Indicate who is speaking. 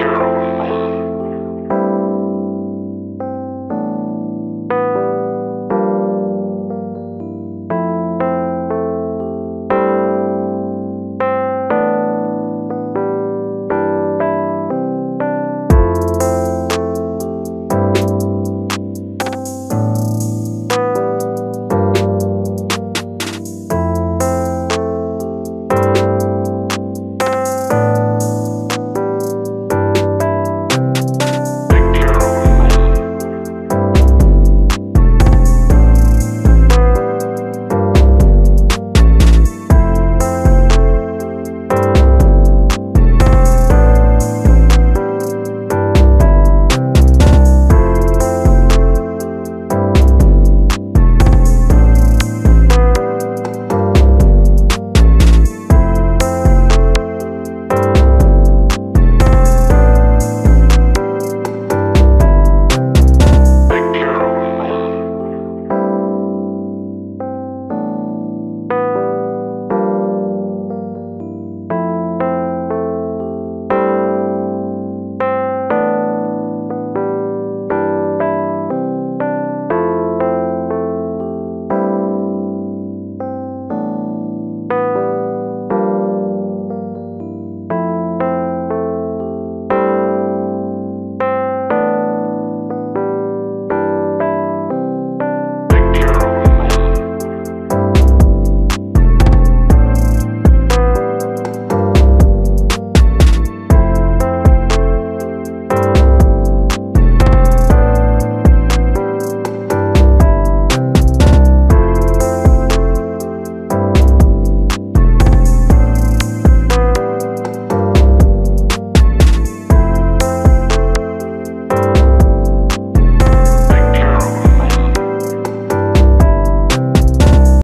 Speaker 1: you.